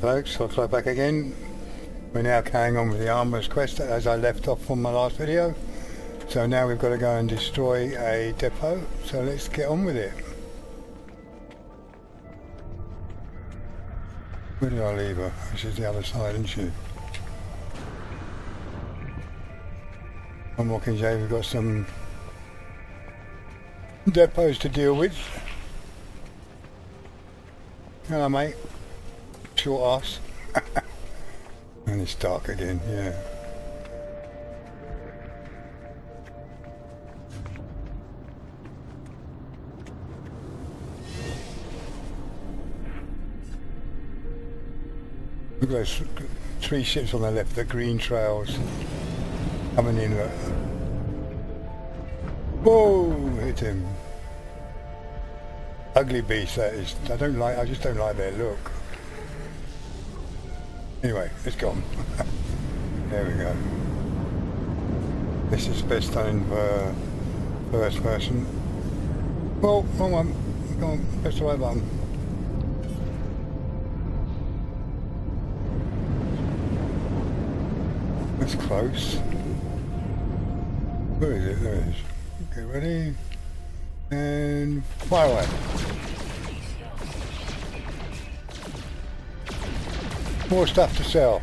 folks, I'll back again. We're now carrying on with the Armorer's Quest as I left off from my last video. So now we've got to go and destroy a depot, so let's get on with it. Where did I leave her? She's the other side, isn't she? I'm walking Jay, we've got some depots to deal with. Hello mate. Short ass. and it's dark again, yeah. Look at those three ships on the left, the green trails coming in. Whoa! Hit him. Ugly beast that is. I don't like. I just don't like their look. Anyway, it's gone. there we go. This is best done for first person. Well, wrong one. Go on, press the right button. That's close. Where is it? There it is. Okay, ready? And fire away. More stuff to sell.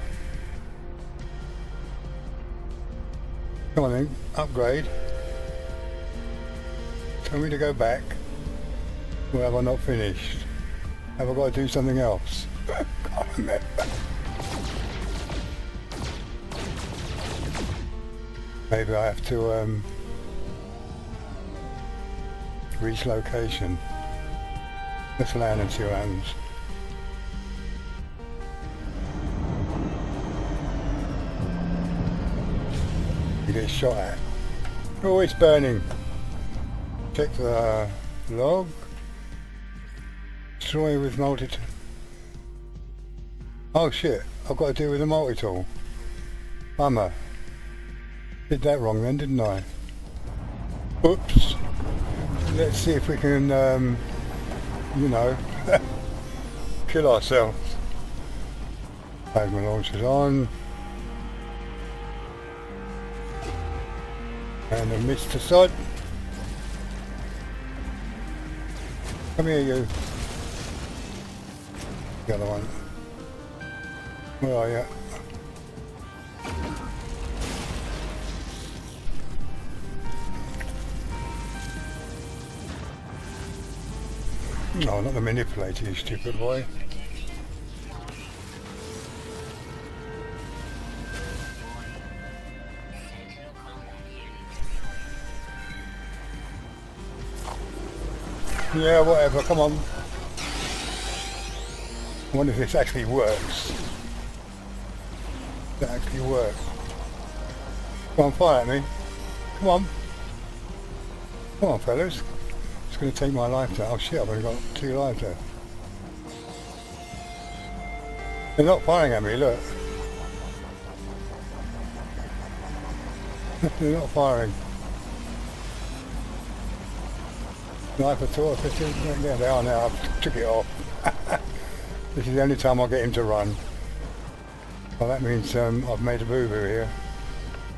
Come on then, upgrade. Tell me to go back. Or have I not finished? Have I got to do something else? Can't remember. Maybe I have to um, reach location. Let's land and see what You get shot at. Oh, it's burning. Check the log. Destroy with multi. Oh shit! I've got to deal with a multi-tool. Bummer. Did that wrong then, didn't I? Oops. Let's see if we can, um, you know, kill ourselves. Plasma launchers on. And a Mr. Sod. Come here, you. The other one. Where are you? No, not the manipulator, you stupid boy. Yeah, whatever, come on. I wonder if this actually works. That actually works. Come on, fire at me. Come on. Come on, fellas. It's going to take my life down. Oh shit, I've only got two lives left. They're not firing at me, look. They're not firing. Sniper tour 15, yeah they are now, I took it off. this is the only time I'll get him to run. Well that means um, I've made a boo-boo here.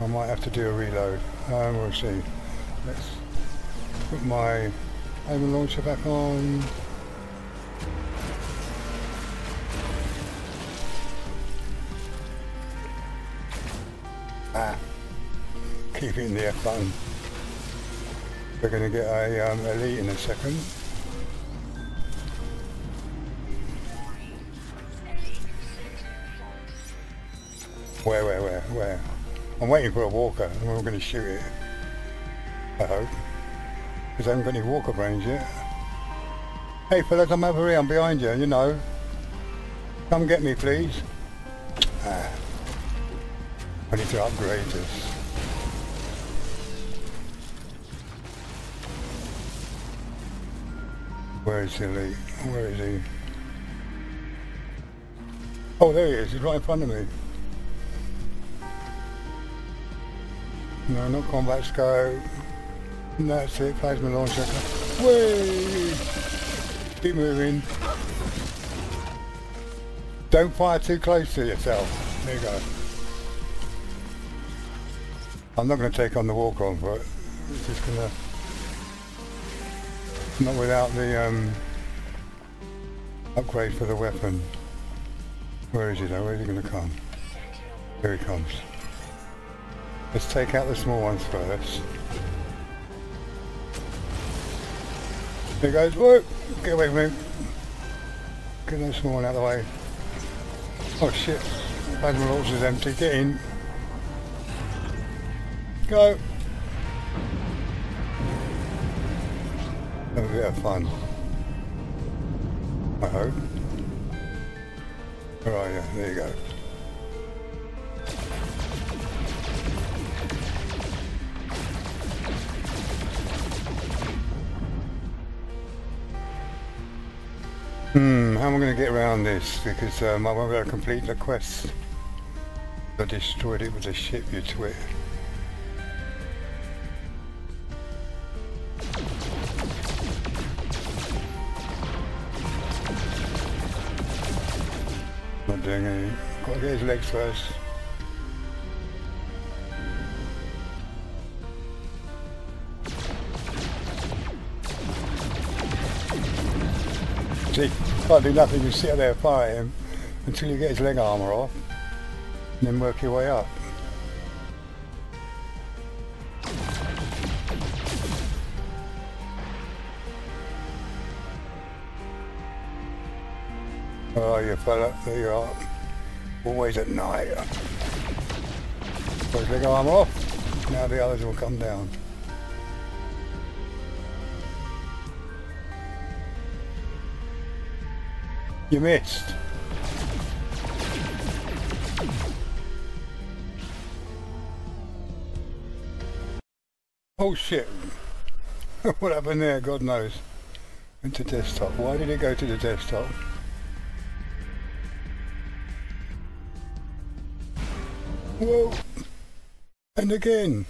I might have to do a reload. Um, we'll see. Let's put my aim and launcher back on. Ah, keep hitting the F button. We're going to get a um, elite in a second. Where, where, where, where? I'm waiting for a walker and we're going to shoot it. I hope. Because I haven't got any walker brains yet. Hey fellas, I'm over here, I'm behind you, you know. Come get me please. Ah. I need to upgrade this. Where is he? Where is he? Oh, there he is. He's right in front of me. No, not combat scope. That's it. Plasma launcher. Way! Keep moving. Don't fire too close to yourself. There you go. I'm not going to take on the walk on, but it's just going to... Not without the um, upgrade for the weapon. Where is he though? Where is he going to come? Here he comes. Let's take out the small ones first. There goes, whoa! Get away from him. Get that small one out of the way. Oh shit. Launch is empty. Get in. Go. Have a bit of fun. I hope. Where are you? There you go. Hmm, how am I going to get around this? Because um, I won't be able to complete the quest. I destroyed it with a ship, you twit. Doing. Got his legs first. See, can't do nothing, you sit there him until you get his leg armour off and then work your way up. Oh, you fella, there you are. Always at night. His leg armour off, now the others will come down. You missed. Oh shit. what happened there? God knows. Went to desktop. Why did it go to the desktop? Whoa. And again.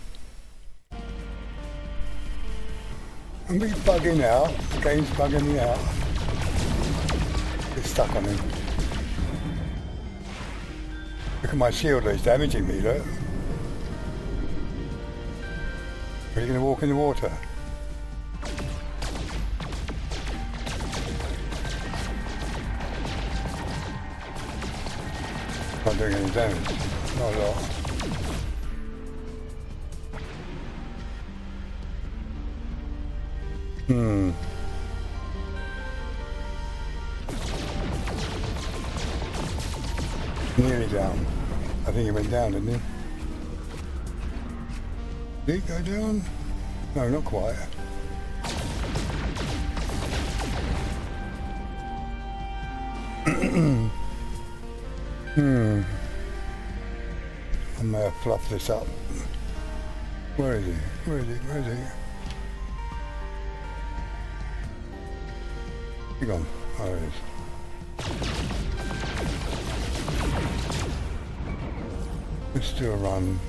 And we bugging out. The game's bugging me out It's stuck on him. Look at my shield, it's damaging me, look. Are you going to walk in the water? Not doing any damage. Not a. Hmm. Nearly down. I think he went down, didn't he? Did he go down? No, not quite. hmm. May have uh, fluffed this up. Where is he? Where is he? Where is he? He gone. There he is. Let's do a run.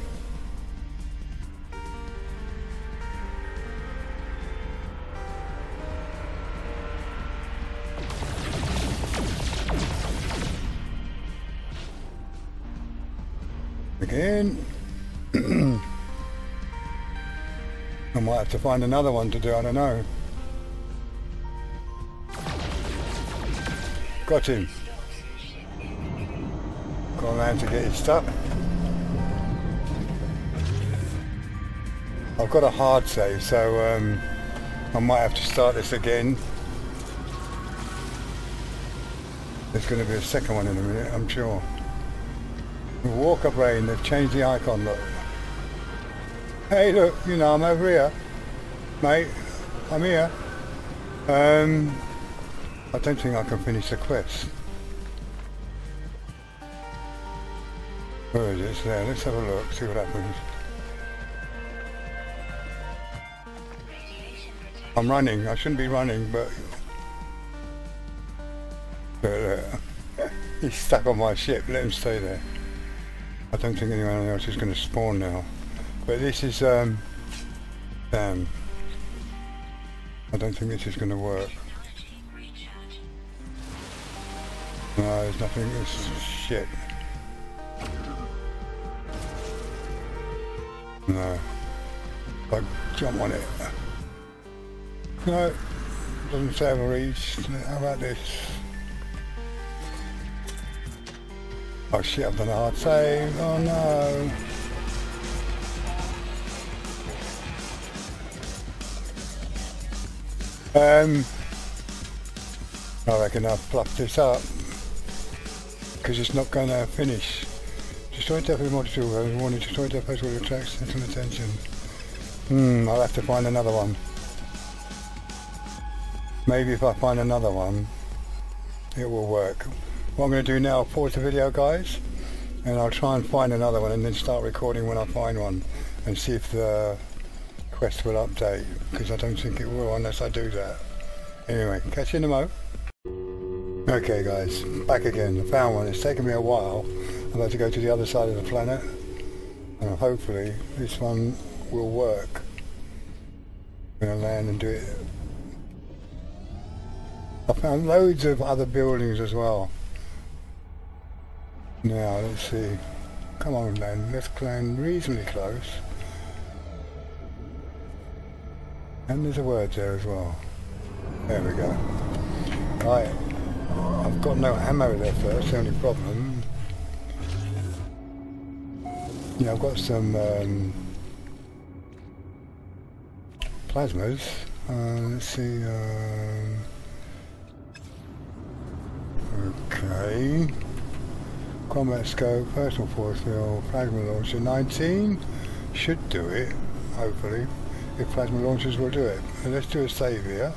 Again. I might have to find another one to do, I don't know. Got him. Got around to get his stuff. I've got a hard save, so um, I might have to start this again. There's going to be a second one in a minute, I'm sure. Walker Brain, they've changed the icon, look. Hey, look, you know, I'm over here. Mate, I'm here. Um, I don't think I can finish the quest. Where is it? It's there. Let's have a look, see what happens. I'm running. I shouldn't be running, but... but uh, he's stuck on my ship. Let him stay there. I don't think anyone else is going to spawn now. But this is... Um, damn. I don't think this is going to work. No, there's nothing, it's shit. No. I jump on it. No, doesn't say I've reached. How about this? Oh shit, I've done a hard save. Oh no. Um, I reckon I've fluffed this up because it's not going to finish. Destroy definitely module, warning, destroy depots will attract Sentinel attention. Hmm, I'll have to find another one. Maybe if I find another one, it will work. What I'm going to do now, pause the video guys, and I'll try and find another one and then start recording when I find one and see if the quest will update, because I don't think it will unless I do that. Anyway, catch you in a mo. Okay guys, back again. I found one. It's taken me a while. I've had to go to the other side of the planet. And hopefully this one will work. I'm going to land and do it. I found loads of other buildings as well. Now, let's see. Come on, land. Let's climb reasonably close. And there's a word there as well. There we go. Right. I've got no ammo left there that's the only problem. Yeah, I've got some um, plasmas. Uh, let's see. Um, okay. Combat scope, personal force field, plasma launcher 19. Should do it, hopefully. If plasma launchers will do it. let's do a save here.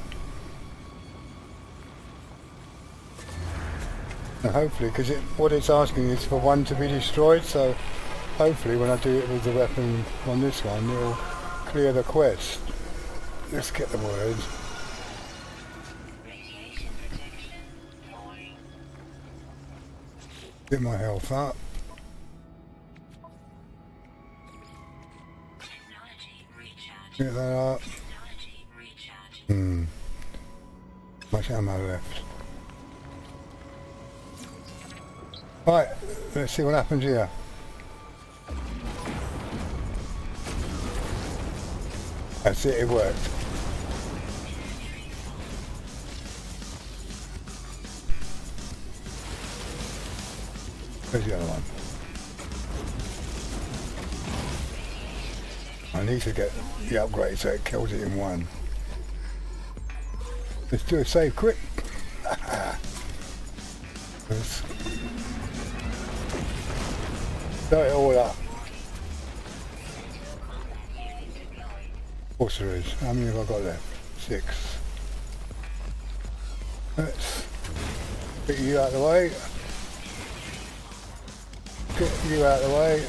And hopefully, because it, what it's asking is for one to be destroyed, so hopefully when I do it with the weapon on this one, it'll clear the quest. Let's get the words. Get my health up. Get that up. Hmm. Much ammo left. Right, let's see what happens here. That's it, it worked. Where's the other one? I need to get the upgrade so it kills it in one. Let's do a save quick. Let's start it all up. Is. How many have I got left? Six. Let's get you out of the way. Get you out of the way.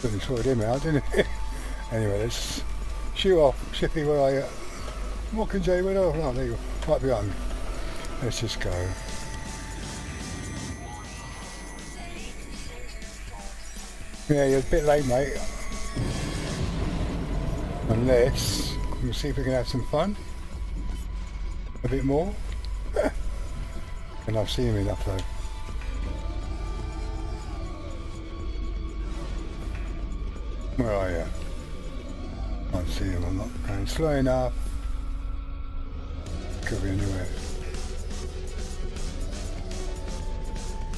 Couldn't sort him out, didn't anyway, let's shoot off. Shippy, where are you? Walking Jay, where are you? Oh, there you. Right behind me. Let's just go. Yeah, you're a bit late, mate. Unless, we'll see if we can have some fun. A bit more. and I've seen him enough though. Where are you? Can't see him, I'm not going slow enough. Could be anywhere.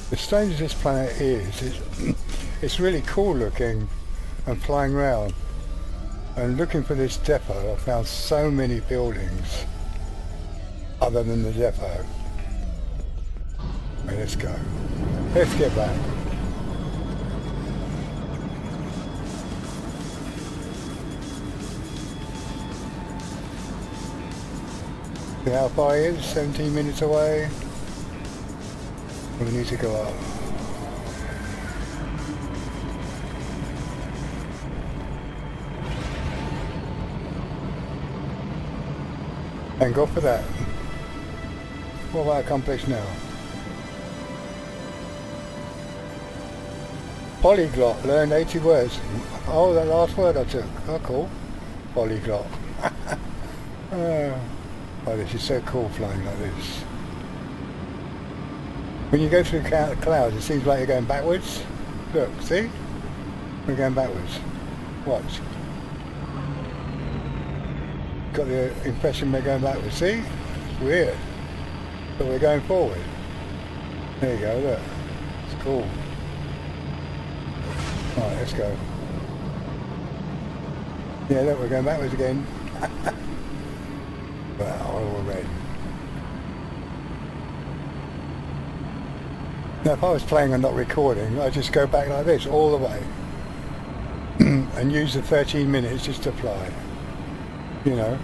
As strange this planet is, it's, it's really cool looking and flying around. And looking for this depot, I found so many buildings other than the depot. Right, let's go. Let's get back. How far is? 17 minutes away. We need to go up. Thank God for that. What have I accomplished now? Polyglot, learned 80 words. Oh, that last word I took. Oh, cool. Polyglot. uh, oh, this is so cool flying like this. When you go through clouds, it seems like you're going backwards. Look, see? We're going backwards. Watch. Got the impression we're going backwards. See? It's weird. But we're going forward. There you go, look. It's cool. Alright, let's go. Yeah, look, we're going backwards again. Now if I was playing and not recording, I'd just go back like this all the way and use the 13 minutes just to fly, you know.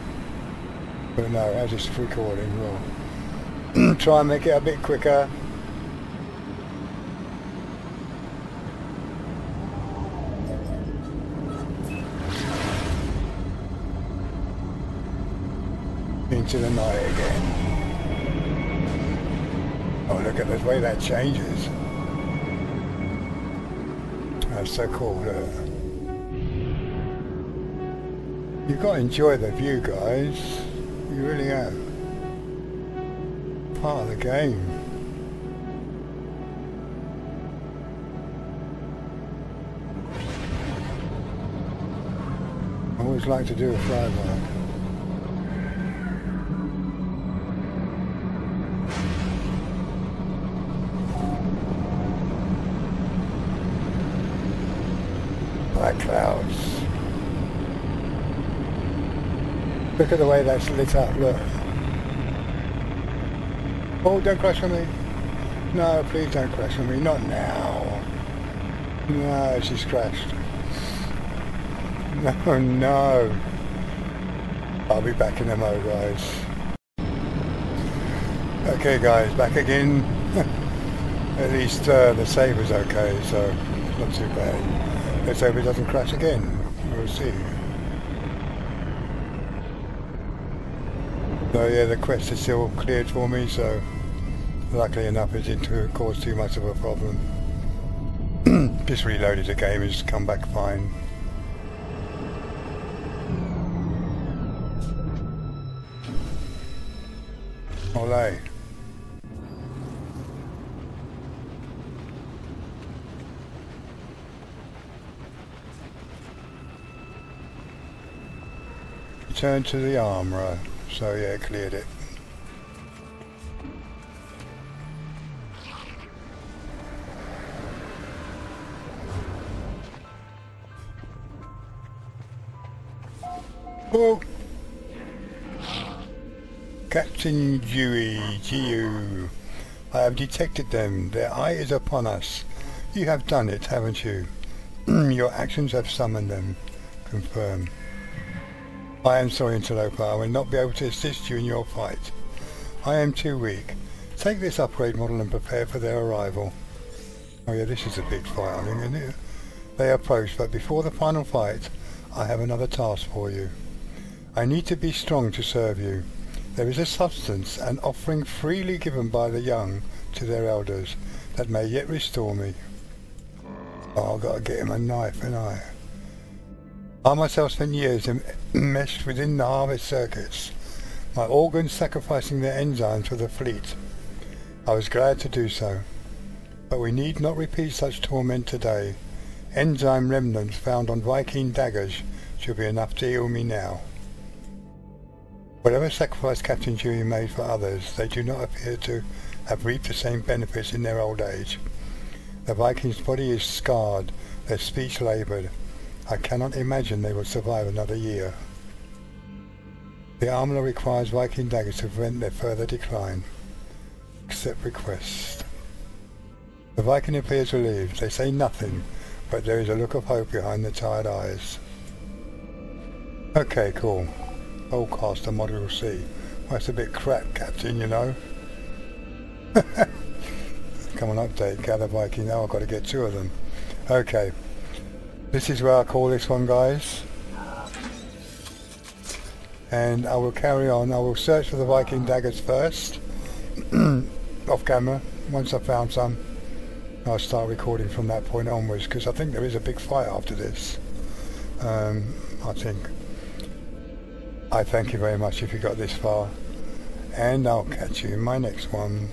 But no, as it's recording, we'll try and make it a bit quicker. Into the night the way that changes. That's so cool. Look. You've got to enjoy the view, guys. You really have. Part of the game. I always like to do a flyby. Clouds. Look at the way that's lit up, look. Oh, don't crash on me. No, please don't crash on me. Not now. No, she's crashed. No, no. I'll be back in a mo, guys. Okay, guys, back again. At least uh, the save was okay, so not too bad. Let's hope it doesn't crash again. We'll see. So yeah, the quest is still cleared for me, so luckily enough it didn't cause too much of a problem. Just reloaded the game, it's come back fine. Olay. Return to the armourer. So yeah, cleared it. Oh! Captain Dewey, GU. I have detected them. Their eye is upon us. You have done it, haven't you? Your actions have summoned them. Confirm. I am sorry, Interloper. I will not be able to assist you in your fight. I am too weak. Take this upgrade model and prepare for their arrival. Oh yeah, this is a big fight, I isn't it? They approach, but before the final fight, I have another task for you. I need to be strong to serve you. There is a substance, an offering freely given by the young to their elders, that may yet restore me. Oh, I've got to get him a knife, and I. I myself spent years enmeshed within the harvest circuits, my organs sacrificing their enzymes for the fleet. I was glad to do so. But we need not repeat such torment today. Enzyme remnants found on Vy'keen daggers should be enough to heal me now. Whatever sacrifice Captain Dewey made for others, they do not appear to have reaped the same benefits in their old age. The Vy'keen's body is scarred, their speech laboured, I cannot imagine they will survive another year. The armourer requires Vy'keen daggers to prevent their further decline. Accept request. The Vy'keen appears relieved. They say nothing, but there is a look of hope behind the tired eyes. Okay, cool. Boltcaster Model C. Well, that's a bit crap, Captain, you know. Come on, update. Gather Vy'keen. Now I've got to get two of them. Okay. This is where I call this one guys. And I will carry on. I will search for the Vy'keen daggers first. off camera. Once I've found some, I'll start recording from that point onwards because I think there is a big fight after this. Um, I think. I thank you very much if you got this far. And I'll catch you in my next one.